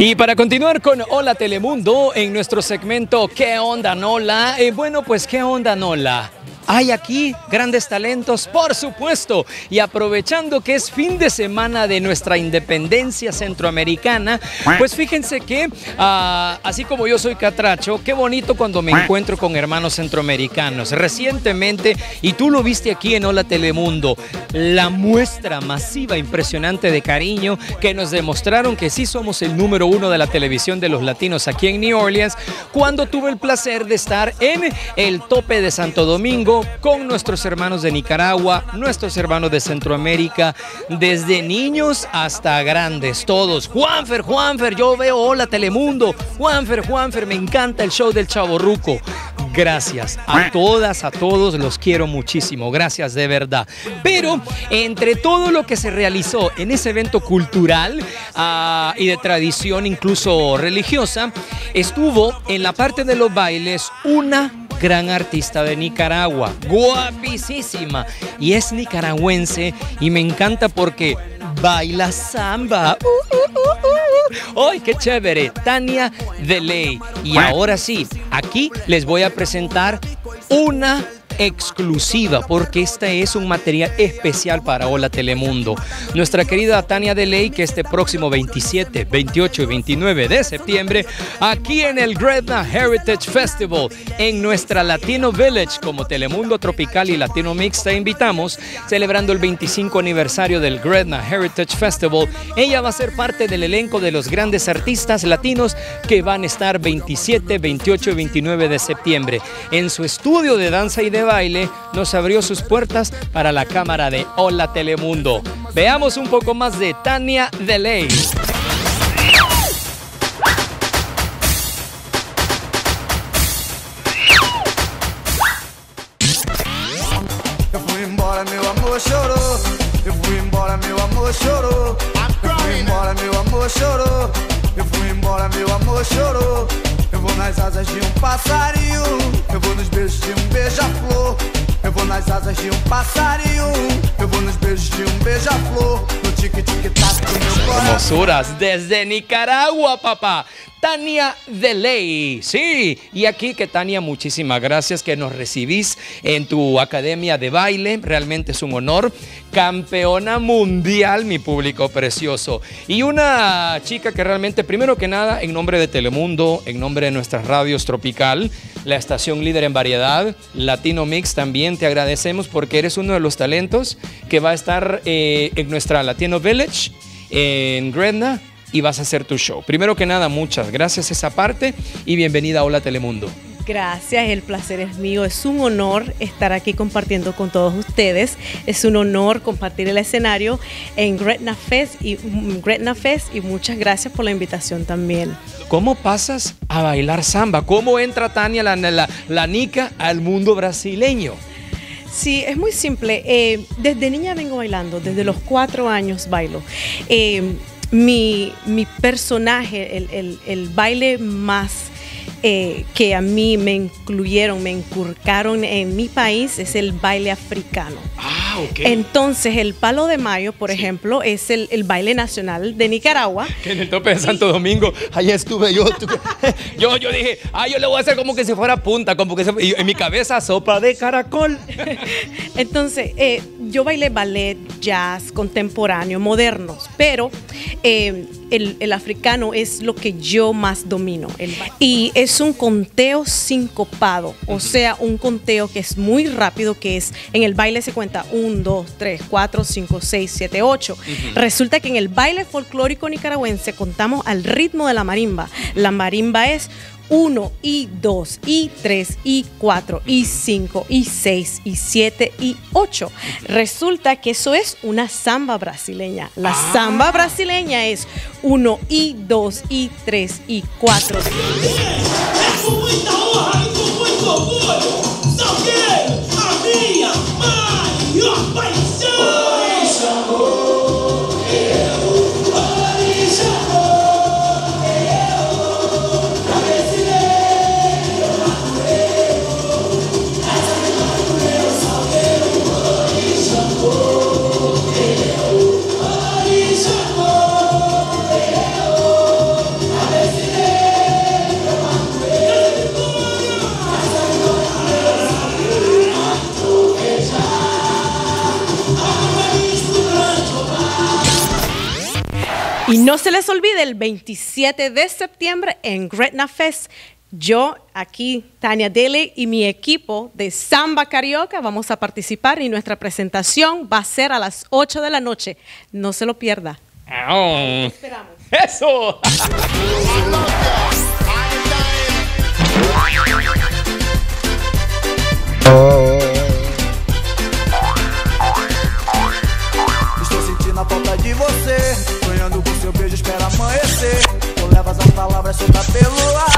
Y para continuar con Hola Telemundo en nuestro segmento ¿Qué onda Nola? Eh, bueno, pues ¿qué onda Nola? Hay aquí grandes talentos, por supuesto. Y aprovechando que es fin de semana de nuestra independencia centroamericana, pues fíjense que, ah, así como yo soy catracho, qué bonito cuando me encuentro con hermanos centroamericanos. Recientemente, y tú lo viste aquí en Hola Telemundo, la muestra masiva, impresionante de cariño que nos demostraron que sí somos el número uno de la televisión de los latinos aquí en New Orleans, cuando tuve el placer de estar en el tope de Santo Domingo con nuestros hermanos de Nicaragua, nuestros hermanos de Centroamérica, desde niños hasta grandes, todos. Juanfer, Juanfer, yo veo Hola Telemundo. Juanfer, Juanfer, me encanta el show del Chavo Ruco. Gracias a todas, a todos, los quiero muchísimo, gracias de verdad. Pero entre todo lo que se realizó en ese evento cultural ah, y de tradición incluso religiosa, estuvo en la parte de los bailes una gran artista de Nicaragua, guapísima, y es nicaragüense y me encanta porque baila samba. Uh, uh, uh, ¡Ay, qué chévere! Tania Deley. Y ahora sí, aquí les voy a presentar una exclusiva porque esta es un material especial para Hola Telemundo. Nuestra querida Tania Deley, que este próximo 27, 28 y 29 de septiembre, aquí en el Gretna Heritage Festival, en nuestra Latino Village como Telemundo Tropical y Latino Mix, te invitamos, celebrando el 25 aniversario del Gretna Heritage Festival. Ella va a ser parte del elenco de los grandes artistas latinos que van a estar 27, 28 y 29 de septiembre en su estudio de danza y de baile nos abrió sus puertas para la cámara de Hola Telemundo. Veamos un poco más de Tania Deley. Eu Eu vou nas asas de um passarinho, eu vou nos beijos de um beija-flor. Eu vou nas asas de um passarinho, eu vou nos beijos de um beija-flor. No tique-tique-taque do meu coração. Vamos Nicarágua, papá. Tania Deley. Sí, y aquí que Tania, muchísimas gracias que nos recibís en tu academia de baile. Realmente es un honor. Campeona mundial, mi público precioso. Y una chica que realmente, primero que nada, en nombre de Telemundo, en nombre de nuestras radios Tropical, la estación líder en variedad, Latino Mix, también te agradecemos porque eres uno de los talentos que va a estar eh, en nuestra Latino Village en Gretna y vas a hacer tu show. Primero que nada, muchas gracias esa parte y bienvenida a Hola Telemundo. Gracias, el placer es mío. Es un honor estar aquí compartiendo con todos ustedes. Es un honor compartir el escenario en Gretna Fest y, mm, Gretna Fest y muchas gracias por la invitación también. ¿Cómo pasas a bailar samba? ¿Cómo entra Tania la, la, la Nica al mundo brasileño? Sí, es muy simple. Eh, desde niña vengo bailando, desde los cuatro años bailo. Eh, mi, mi personaje, el, el- el baile más eh, que a mí me incluyeron, me inculcaron en mi país es el baile africano. Ah, ok. Entonces, el palo de mayo, por ejemplo, es el, el baile nacional de Nicaragua. Que en el tope de Santo Domingo, allá estuve yo. tú- yo, yo dije, ah, yo le voy a hacer como que si fuera punta, como que se- y en mi cabeza sopa de caracol. Entonces, eh, yo bailé ballet, jazz, contemporáneo, modernos, pero eh, el, el africano es lo que yo más domino. el y es un conteo sincopado, o sea, un conteo que es muy rápido, que es, en el baile se cuenta 1, 2, 3, 4, 5, 6, 7, 8. Resulta que en el baile folclórico nicaragüense contamos al ritmo de la marimba. La marimba es 1 y 2 y 3 y 4 y 5 y 6 y 7 y 8. Resulta que eso es una samba brasileña. La samba brasileña es 1 y 2 y 3 y 4. No se les olvide el 27 de septiembre en Gretna Fest. Yo aquí, Tania Dele y mi equipo de Samba Carioca vamos a participar y nuestra presentación va a ser a las 8 de la noche. No se lo pierda. Esperamos. ¡Eso! Estou as palavra solta pelo ar.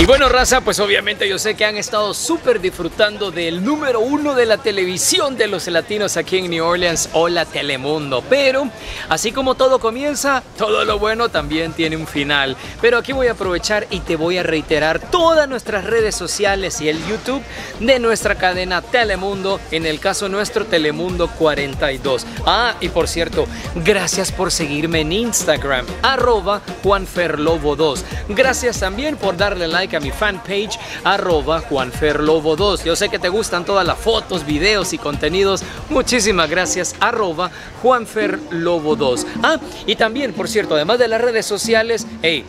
Y bueno, raza, pues obviamente yo sé que han estado súper disfrutando del número uno de la televisión de los latinos aquí en New Orleans, Hola Telemundo. Pero, así como todo comienza, todo lo bueno también tiene un final. Pero aquí voy a aprovechar y te voy a reiterar todas nuestras redes sociales y el YouTube de nuestra cadena Telemundo, en el caso nuestro Telemundo 42. Ah, y por cierto, gracias por seguirme en Instagram, arroba juanferlobo2. Gracias también por darle like mi fanpage, arroba juanferlobo2. Yo sé que te gustan todas las fotos, videos y contenidos. Muchísimas gracias, arroba juanferlobo2. Ah, y también, por cierto, además de las redes sociales, hey,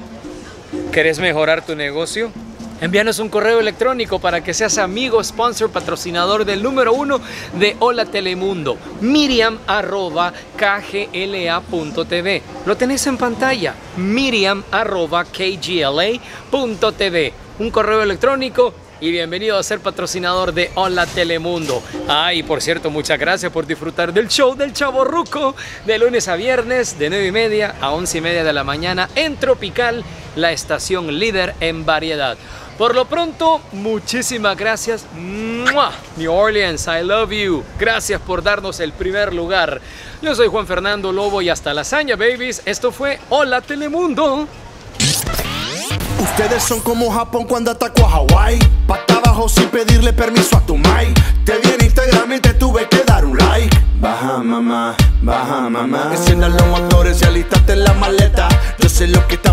¿querés mejorar tu negocio? Envíanos un correo electrónico para que seas amigo, sponsor, patrocinador del número uno de Hola Telemundo. Miriam arroba kgla.tv. Lo tenés en pantalla. Miriam arroba kgla.tv. Un correo electrónico y bienvenido a ser patrocinador de Hola Telemundo. Ah, y por cierto, muchas gracias por disfrutar del show del Chavo Ruco de lunes a viernes de 9 y media a 11 y media de la mañana en Tropical, la estación líder en variedad. Por lo pronto, muchísimas gracias. ¡Mua! New Orleans, I love you. Gracias por darnos el primer lugar. Yo soy Juan Fernando Lobo y hasta la babies. Esto fue Hola Telemundo. Ustedes son como Japón cuando atacó a Hawái. Pata abajo sin pedirle permiso a tu mai. Te vi en Instagram y te tuve que dar un like. Baja mamá, baja mamá. Enciendan los motores y alístate en la maleta. Yo sé lo que está